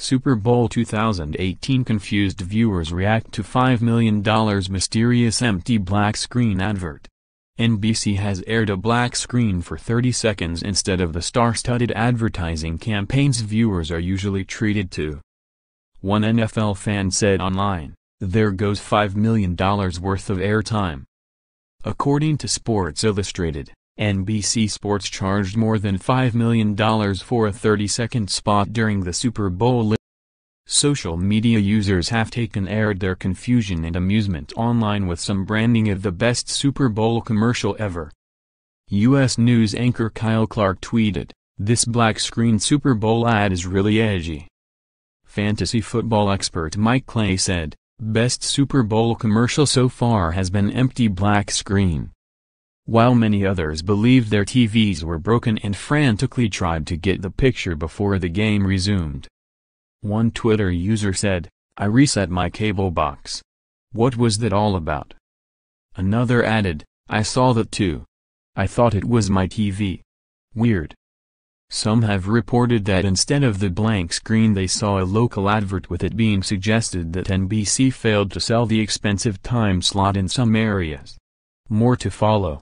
Super Bowl 2018 confused viewers react to $5 million mysterious empty black screen advert. NBC has aired a black screen for 30 seconds instead of the star-studded advertising campaigns viewers are usually treated to. One NFL fan said online, there goes $5 million worth of airtime. According to Sports Illustrated, NBC Sports charged more than $5 million for a 30-second spot during the Super Bowl. Social media users have taken aired their confusion and amusement online with some branding of the best Super Bowl commercial ever. U.S. News anchor Kyle Clark tweeted, This black screen Super Bowl ad is really edgy. Fantasy football expert Mike Clay said, Best Super Bowl commercial so far has been empty black screen while many others believed their TVs were broken and frantically tried to get the picture before the game resumed. One Twitter user said, I reset my cable box. What was that all about? Another added, I saw that too. I thought it was my TV. Weird. Some have reported that instead of the blank screen they saw a local advert with it being suggested that NBC failed to sell the expensive time slot in some areas. More to follow.